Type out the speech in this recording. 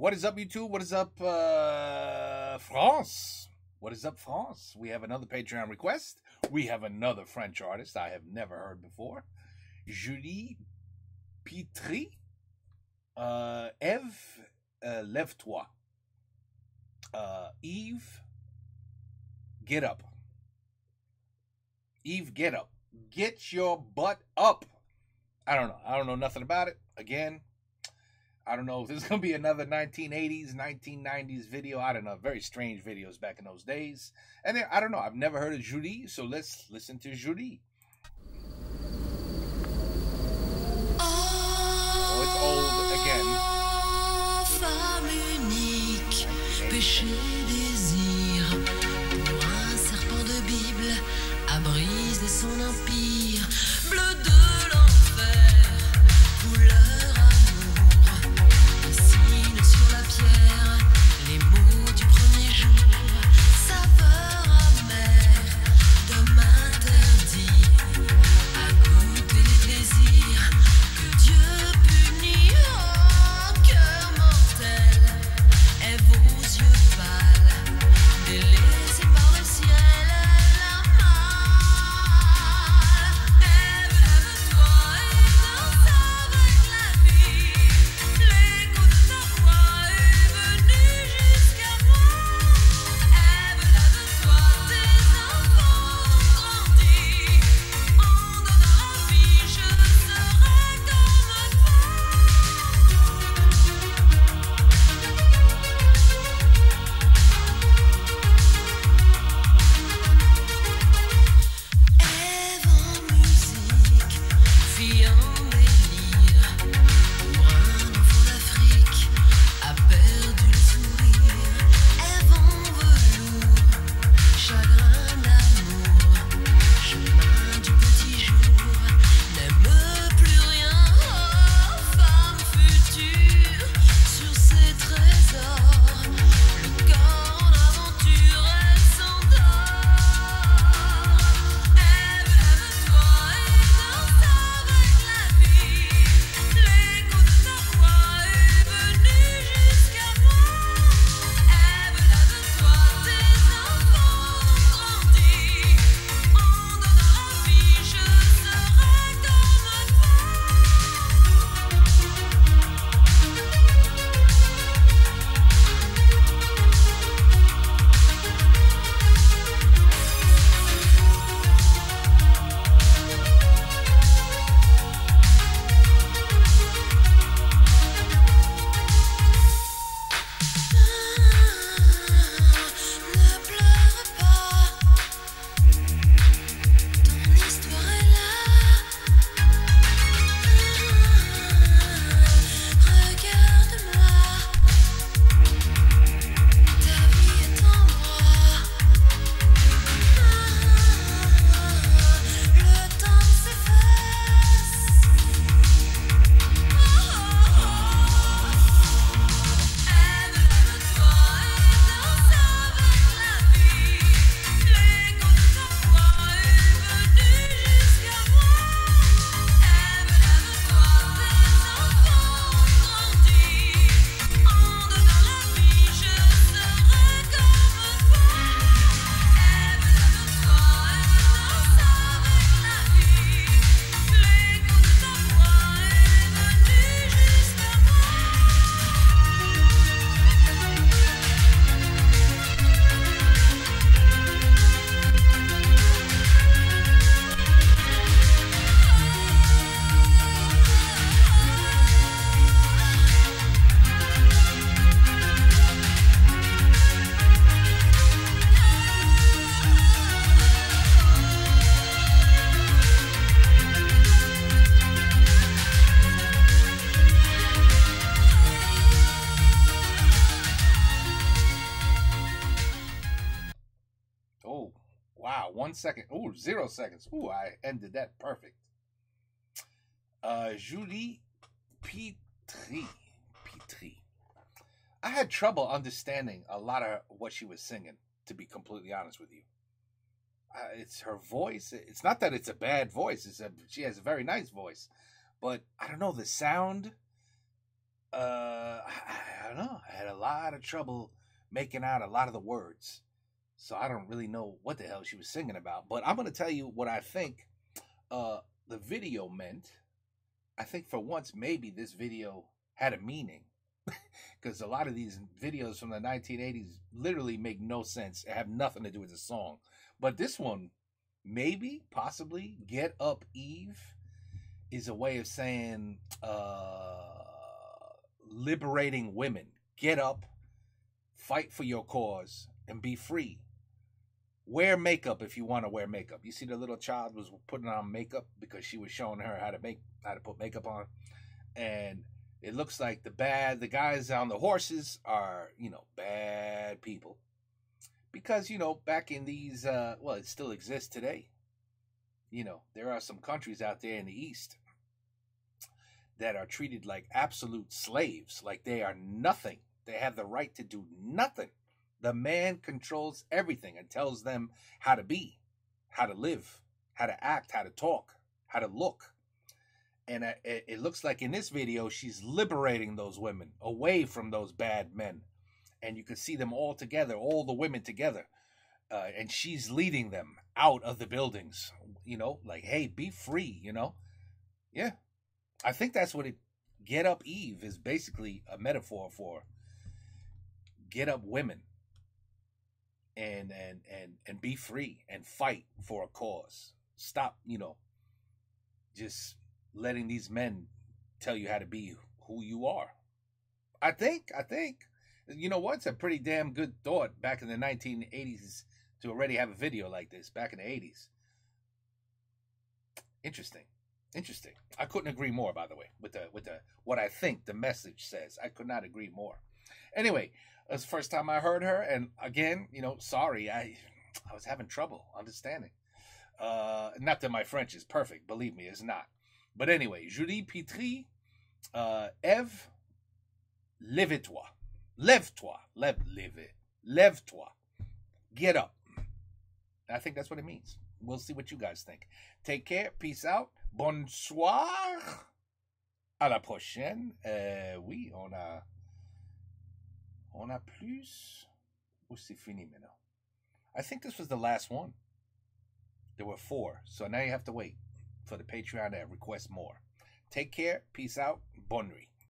What is up, YouTube? What is up, uh, France? What is up, France? We have another Patreon request. We have another French artist I have never heard before. Julie Pietri. Uh, Eve, uh, lève-toi. Uh, Eve, get up. Eve, get up. Get your butt up. I don't know. I don't know nothing about it. Again, I don't know if this is going to be another 1980s, 1990s video. I don't know. Very strange videos back in those days. And then, I don't know. I've never heard of Julie, so let's listen to Julie. Oh, it's old again. Wow. One second. Oh, zero seconds. Oh, I ended that perfect. Uh, Julie Pietri. Pietri. I had trouble understanding a lot of what she was singing, to be completely honest with you. Uh, it's her voice. It's not that it's a bad voice. It's a, she has a very nice voice, but I don't know the sound. uh, I, I don't know. I had a lot of trouble making out a lot of the words, so I don't really know what the hell she was singing about. But I'm gonna tell you what I think uh, the video meant. I think for once, maybe this video had a meaning. Because a lot of these videos from the 1980s literally make no sense. Have nothing to do with the song. But this one, maybe, possibly, Get Up Eve is a way of saying uh, liberating women. Get up, fight for your cause, and be free. Wear makeup if you want to wear makeup. You see, the little child was putting on makeup because she was showing her how to make how to put makeup on, and it looks like the bad the guys on the horses are you know bad people. Because you know back in these uh well it still exists today. You know there are some countries out there in the east that are treated like absolute slaves like they are nothing. They have the right to do nothing the man controls everything and tells them how to be how to live how to act how to talk how to look. And it, it looks like in this video she's liberating those women away from those bad men. And you can see them all together all the women together. Uh, and she's leading them out of the buildings you know like hey be free you know? Yeah. I think that's what it get up eve is basically a metaphor for get up women and and and and be free and fight for a cause stop you know just letting these men tell you how to be who you are. I think, I think, you know what's a pretty damn good thought back in the 1980s to already have a video like this back in the 80s. Interesting. Interesting. I couldn't agree more, by the way, with the with the what I think the message says. I could not agree more. Anyway, it was the first time I heard her, and again, you know, sorry, I I was having trouble understanding. Uh, not that my French is perfect, believe me, it's not. But anyway, Julie Pietri, uh, Eve, lève-toi. Lève-toi. Lève, lève, lève-toi. Get up. I think that's what it means. We'll see what you guys think. Take care. Peace out. Bonsoir. À la prochaine. Euh, oui, on a. On a plus. Ou c'est fini maintenant? I think this was the last one. There were four. So now you have to wait for the Patreon to request more. Take care. Peace out. Bonne nuit.